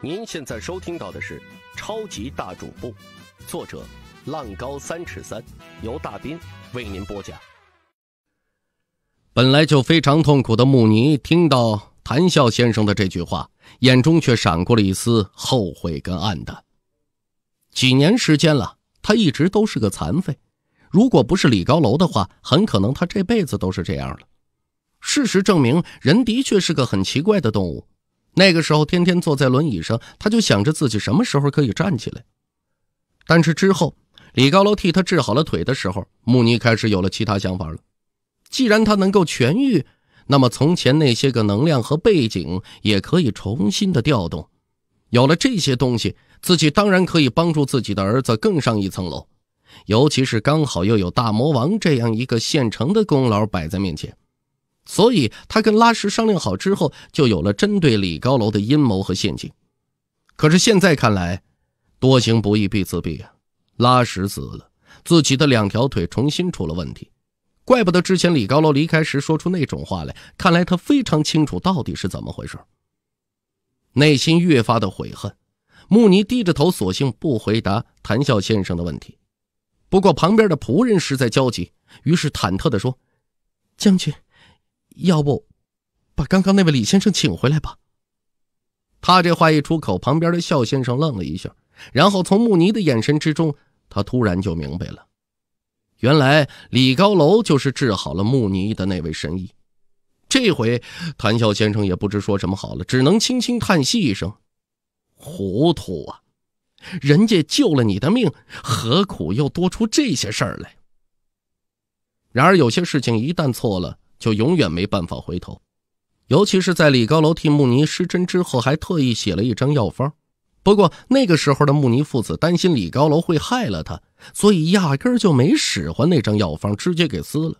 您现在收听到的是《超级大主播》，作者浪高三尺三，由大斌为您播讲。本来就非常痛苦的穆尼听到谭笑先生的这句话，眼中却闪过了一丝后悔跟暗淡。几年时间了，他一直都是个残废，如果不是李高楼的话，很可能他这辈子都是这样了。事实证明，人的确是个很奇怪的动物。那个时候，天天坐在轮椅上，他就想着自己什么时候可以站起来。但是之后，李高楼替他治好了腿的时候，穆尼开始有了其他想法了。既然他能够痊愈，那么从前那些个能量和背景也可以重新的调动。有了这些东西，自己当然可以帮助自己的儿子更上一层楼。尤其是刚好又有大魔王这样一个现成的功劳摆在面前。所以，他跟拉什商量好之后，就有了针对李高楼的阴谋和陷阱。可是现在看来，多行不义必自毙啊！拉什死了，自己的两条腿重新出了问题，怪不得之前李高楼离开时说出那种话来。看来他非常清楚到底是怎么回事，内心越发的悔恨。穆尼低着头，索性不回答谭笑先生的问题。不过旁边的仆人实在焦急，于是忐忑地说：“将军。”要不，把刚刚那位李先生请回来吧。他这话一出口，旁边的肖先生愣了一下，然后从穆尼的眼神之中，他突然就明白了，原来李高楼就是治好了穆尼的那位神医。这回谭笑先生也不知说什么好了，只能轻轻叹息一声：“糊涂啊！人家救了你的命，何苦又多出这些事儿来？”然而，有些事情一旦错了，就永远没办法回头，尤其是在李高楼替穆尼施针之后，还特意写了一张药方。不过那个时候的穆尼父子担心李高楼会害了他，所以压根就没使唤那张药方，直接给撕了。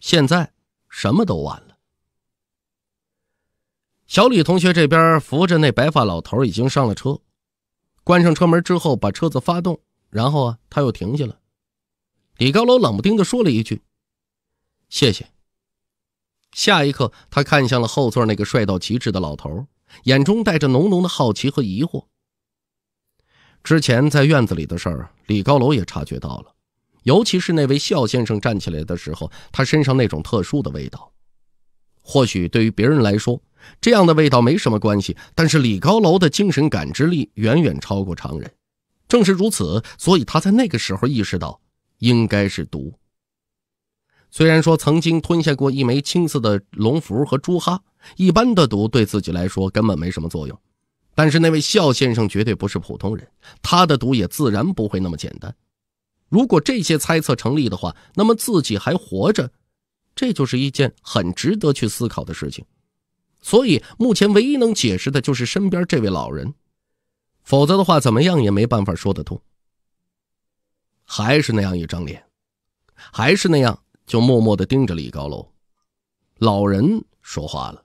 现在什么都晚了。小李同学这边扶着那白发老头已经上了车，关上车门之后，把车子发动，然后啊，他又停下了。李高楼冷不丁的说了一句：“谢谢。”下一刻，他看向了后座那个帅到极致的老头，眼中带着浓浓的好奇和疑惑。之前在院子里的事儿，李高楼也察觉到了，尤其是那位肖先生站起来的时候，他身上那种特殊的味道。或许对于别人来说，这样的味道没什么关系，但是李高楼的精神感知力远远超过常人。正是如此，所以他在那个时候意识到，应该是毒。虽然说曾经吞下过一枚青色的龙符和朱哈，一般的毒对自己来说根本没什么作用，但是那位肖先生绝对不是普通人，他的毒也自然不会那么简单。如果这些猜测成立的话，那么自己还活着，这就是一件很值得去思考的事情。所以目前唯一能解释的就是身边这位老人，否则的话怎么样也没办法说得通。还是那样一张脸，还是那样。就默默的盯着李高楼，老人说话了：“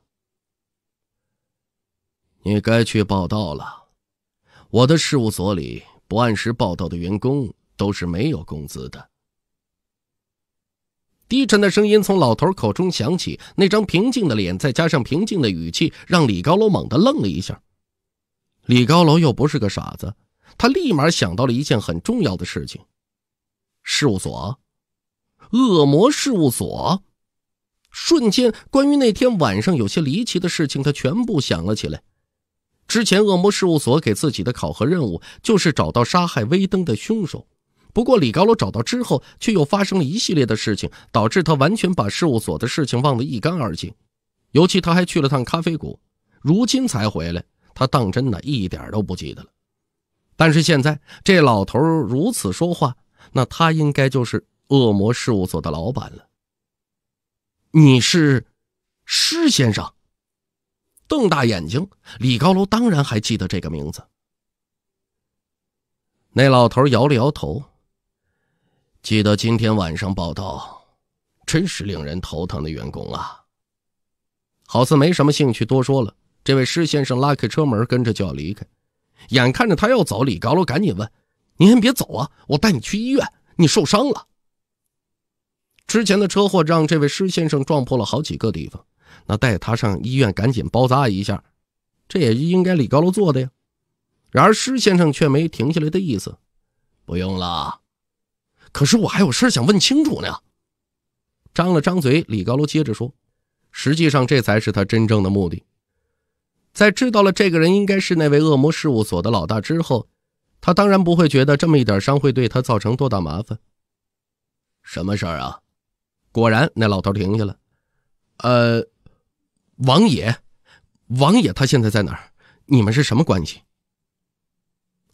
你该去报道了。我的事务所里不按时报道的员工都是没有工资的。”低沉的声音从老头口中响起，那张平静的脸再加上平静的语气，让李高楼猛地愣了一下。李高楼又不是个傻子，他立马想到了一件很重要的事情：事务所。恶魔事务所，瞬间，关于那天晚上有些离奇的事情，他全部想了起来。之前，恶魔事务所给自己的考核任务就是找到杀害威登的凶手。不过，李高楼找到之后，却又发生了一系列的事情，导致他完全把事务所的事情忘得一干二净。尤其他还去了趟咖啡谷，如今才回来，他当真的一点都不记得了。但是现在，这老头如此说话，那他应该就是。恶魔事务所的老板了。你是施先生？瞪大眼睛，李高楼当然还记得这个名字。那老头摇了摇头。记得今天晚上报道，真是令人头疼的员工啊。好似没什么兴趣多说了。这位施先生拉开车门，跟着就要离开。眼看着他要走，李高楼赶紧问：“您先别走啊，我带你去医院。你受伤了。”之前的车祸让这位施先生撞破了好几个地方，那带他上医院赶紧包扎一下。这也应该李高楼做的呀。然而施先生却没停下来的意思。不用了，可是我还有事想问清楚呢。张了张嘴，李高楼接着说：“实际上，这才是他真正的目的。在知道了这个人应该是那位恶魔事务所的老大之后，他当然不会觉得这么一点伤会对他造成多大麻烦。什么事儿啊？”果然，那老头停下了。呃，王爷，王爷，他现在在哪儿？你们是什么关系？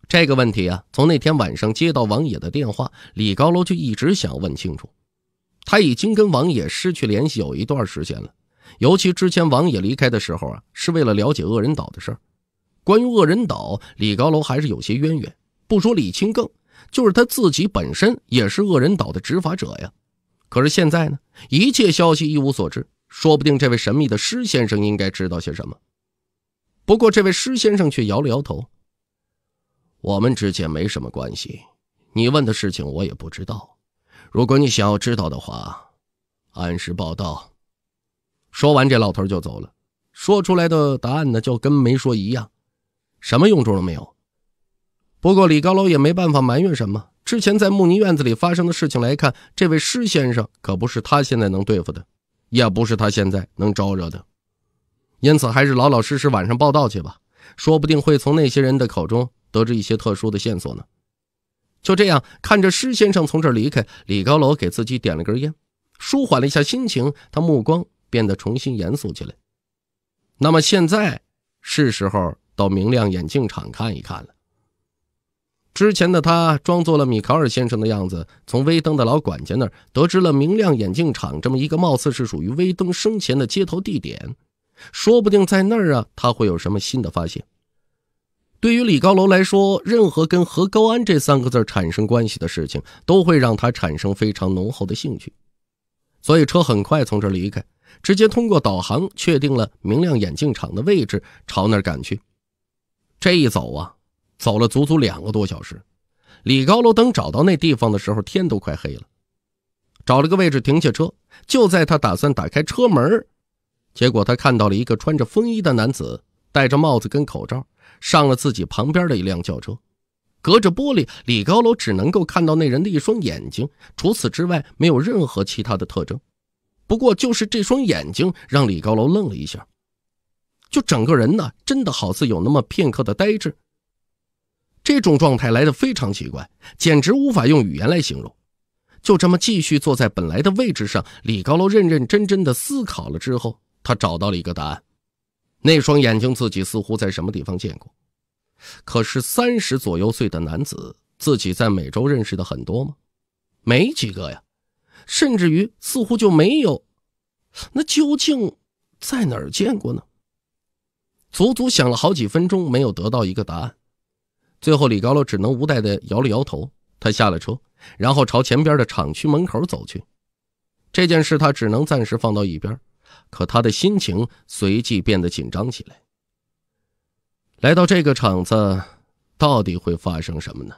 这个问题啊，从那天晚上接到王爷的电话，李高楼就一直想问清楚。他已经跟王爷失去联系有一段时间了，尤其之前王爷离开的时候啊，是为了了解恶人岛的事儿。关于恶人岛，李高楼还是有些渊源。不说李清更，就是他自己本身也是恶人岛的执法者呀。可是现在呢，一切消息一无所知，说不定这位神秘的施先生应该知道些什么。不过，这位施先生却摇了摇头。我们之间没什么关系，你问的事情我也不知道。如果你想要知道的话，按时报道。说完，这老头就走了。说出来的答案呢，就跟没说一样，什么用处都没有。不过李高楼也没办法埋怨什么。之前在木泥院子里发生的事情来看，这位施先生可不是他现在能对付的，也不是他现在能招惹的。因此，还是老老实实晚上报道去吧，说不定会从那些人的口中。得知一些特殊的线索呢。就这样，看着施先生从这儿离开，李高楼给自己点了根烟，舒缓了一下心情。他目光变得重新严肃起来。那么现在是时候到明亮眼镜厂看一看了。之前的他装作了米卡尔先生的样子，从威登的老管家那儿得知了明亮眼镜厂这么一个貌似是属于威登生前的接头地点，说不定在那儿啊，他会有什么新的发现。对于李高楼来说，任何跟何高安这三个字产生关系的事情，都会让他产生非常浓厚的兴趣。所以车很快从这儿离开，直接通过导航确定了明亮眼镜厂的位置，朝那儿赶去。这一走啊，走了足足两个多小时。李高楼等找到那地方的时候，天都快黑了。找了个位置停下车，就在他打算打开车门，结果他看到了一个穿着风衣的男子，戴着帽子跟口罩。上了自己旁边的一辆轿车，隔着玻璃，李高楼只能够看到那人的一双眼睛，除此之外没有任何其他的特征。不过，就是这双眼睛让李高楼愣了一下，就整个人呢，真的好似有那么片刻的呆滞。这种状态来的非常奇怪，简直无法用语言来形容。就这么继续坐在本来的位置上，李高楼认认真真的思考了之后，他找到了一个答案。那双眼睛，自己似乎在什么地方见过。可是三十左右岁的男子，自己在美洲认识的很多吗？没几个呀，甚至于似乎就没有。那究竟在哪儿见过呢？足足想了好几分钟，没有得到一个答案。最后，李高楼只能无奈的摇了摇头。他下了车，然后朝前边的厂区门口走去。这件事他只能暂时放到一边。可他的心情随即变得紧张起来。来到这个厂子，到底会发生什么呢？